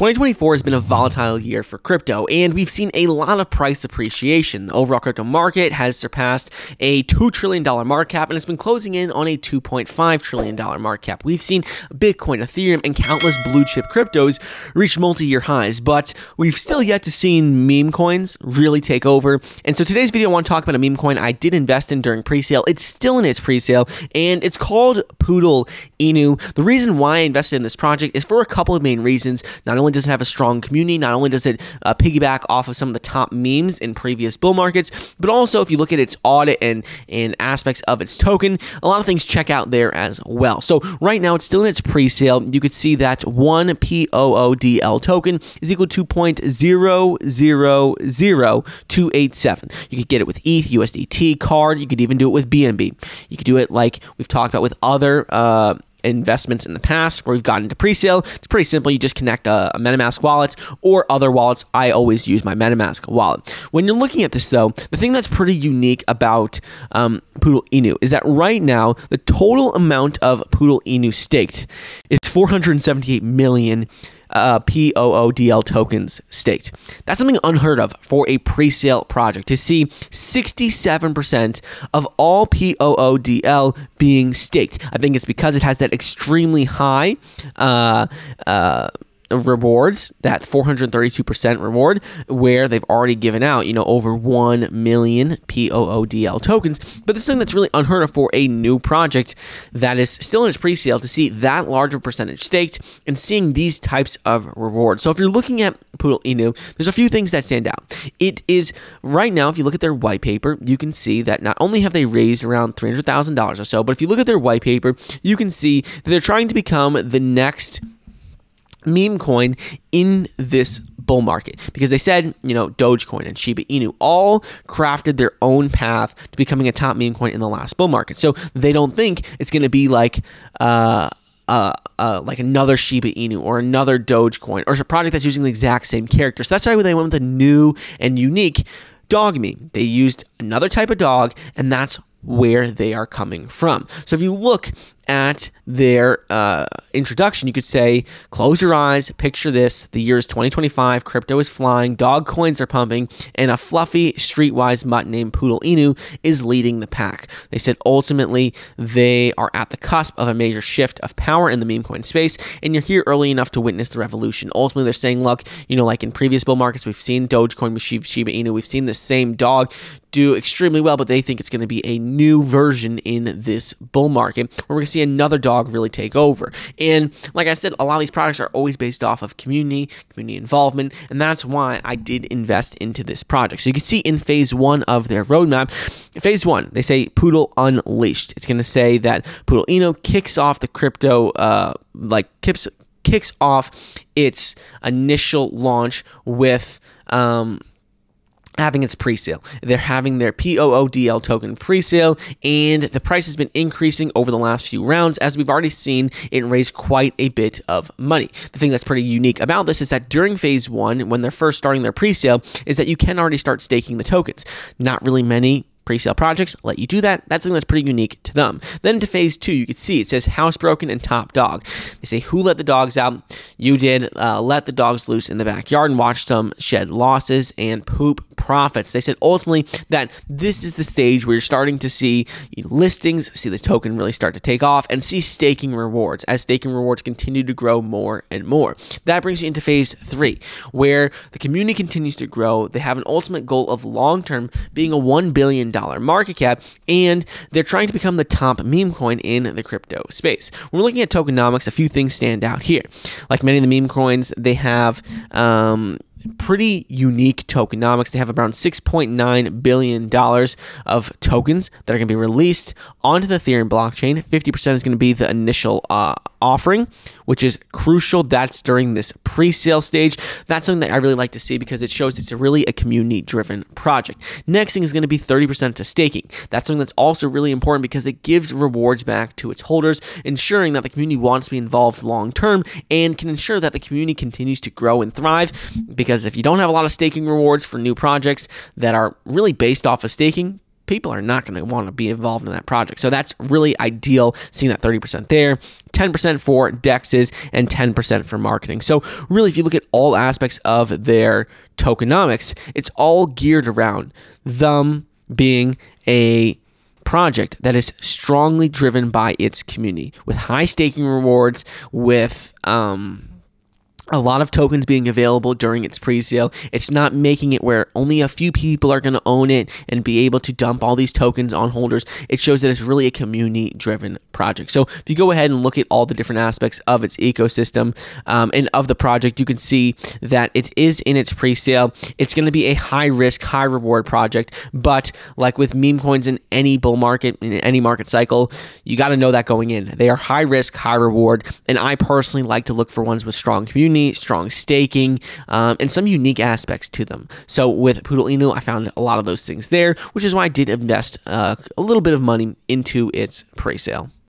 2024 has been a volatile year for crypto, and we've seen a lot of price appreciation. The overall crypto market has surpassed a $2 trillion market cap and it's been closing in on a $2.5 trillion market cap. We've seen Bitcoin, Ethereum, and countless blue chip cryptos reach multi year highs, but we've still yet to see meme coins really take over. And so today's video, I want to talk about a meme coin I did invest in during pre sale. It's still in its pre sale, and it's called Poodl Inu. The reason why I invested in this project is for a couple of main reasons. Not only does it have a strong community, not only does it uh, piggyback off of some of the top memes in previous bull markets, but also if you look at its audit and, and aspects of its token, a lot of things check out there as well. So right now it's still in its pre-sale. You could see that one POODL token is equal to 0.000287. You could get it with ETH, USDT, card. You could even do it with BNB. You could do it like we've talked about with other uh, investments in the past where we've gotten to pre-sale. It's pretty simple. You just connect a, a, MetaMask wallet or other wallets. I always use my MetaMask wallet. When you're looking at this, though, the thing that's pretty unique about um, Poodl Inu is that right now the total amount of Poodl Inu staked is 478 million uh, POODL tokens staked. That's something unheard of for a pre sale project to see 67% of all POODL being staked. I think it's because it has that extremely high. Uh, uh, rewards, that 432% reward, where they've already given out, you know, over 1 million POODL tokens. But this is something that's really unheard of for a new project that is still in its pre sale to see that larger percentage staked and seeing these types of rewards. So if you're looking at Poodl Inu, there's a few things that stand out. It is right now, if you look at their white paper, you can see that not only have they raised around $300,000 or so, but if you look at their white paper, you can see that they're trying to become the next meme coin in this bull market because they said, you know, Dogecoin and Shiba Inu all crafted their own path to becoming a top meme coin in the last bull market. So they don't think it's going to be like, uh, uh, uh, like another Shiba Inu or another Dogecoin or a project that's using the exact same character. So that's why they went with a new and unique dog meme. They used another type of dog, and that's where they are coming from. So if you look at their uh, introduction, you could say, close your eyes, picture this. The year is 2025, crypto is flying, dog coins are pumping, and a fluffy, streetwise mutt named Poodl Inu is leading the pack. They said ultimately they are at the cusp of a major shift of power in the meme coin space, and you're here early enough to witness the revolution. Ultimately, they're saying, look, you know, like in previous bull markets, we've seen Dogecoin with Shiba Inu, we've seen the same dog do extremely well, but they think it's going to be a new version in this bull market where we're going to see another dog really take over. And like I said, a lot of these products are always based off of community, community involvement, and that's why I did invest into this project. So you can see in phase one of their roadmap, phase one, they say Poodle Unleashed. It's going to say that Poodl Inu kicks off the crypto, uh, like kicks kicks off its initial launch with um, having its pre-sale. They're having their POODL token pre-sale, and the price has been increasing over the last few rounds. As we've already seen, it raised quite a bit of money. The thing that's pretty unique about this is that during phase one, when they're first starting their pre-sale, is that you can already start staking the tokens. Not really many pre-sale projects let you do that. That's something that's pretty unique to them. Then to phase two, you can see it says housebroken and top dog. They say who let the dogs out? You did. Uh, let the dogs loose in the backyard and watch them shed losses and poop profits. They said ultimately that this is the stage where you're starting to see listings, see the token really start to take off, and see staking rewards as staking rewards continue to grow more and more. That brings you into phase three, where the community continues to grow. They have an ultimate goal of long term being a $1 billion market cap, and they're trying to become the top meme coin in the crypto space. When we're looking at tokenomics, a few things stand out here. Like many of the meme coins, they have um, pretty unique tokenomics. They have around $6.9 billion of tokens that are going to be released onto the Ethereum blockchain. 50% is going to be the initial uh, offering, which is crucial. That's during this pre sale stage. That's something that I really like to see because it shows it's a really a community driven project. Next thing is going to be 30% to staking. That's something that's also really important because it gives rewards back to its holders, ensuring that the community wants to be involved long term and can ensure that the community continues to grow and thrive. Because if you don't have a lot of staking rewards for new projects that are really based off of staking, people are not going to want to be involved in that project. So that's really ideal seeing that 30% there. 10% for dexes and 10% for marketing. So, really, if you look at all aspects of their tokenomics, it's all geared around them being a project that is strongly driven by its community with high staking rewards, with um, a lot of tokens being available during its pre-sale. It's not making it where only a few people are going to own it and be able to dump all these tokens on holders. It shows that it's really a community-driven project. So if you go ahead and look at all the different aspects of its ecosystem um, and of the project, you can see that it is in its pre-sale. It's going to be a high-risk, high-reward project, but like with meme coins in any bull market, in any market cycle, you got to know that going in. They are high-risk, high-reward, and I personally like to look for ones with strong community strong staking, um, and some unique aspects to them. So with Poodl Inu, I found a lot of those things there, which is why I did invest uh, a little bit of money into its pre-sale.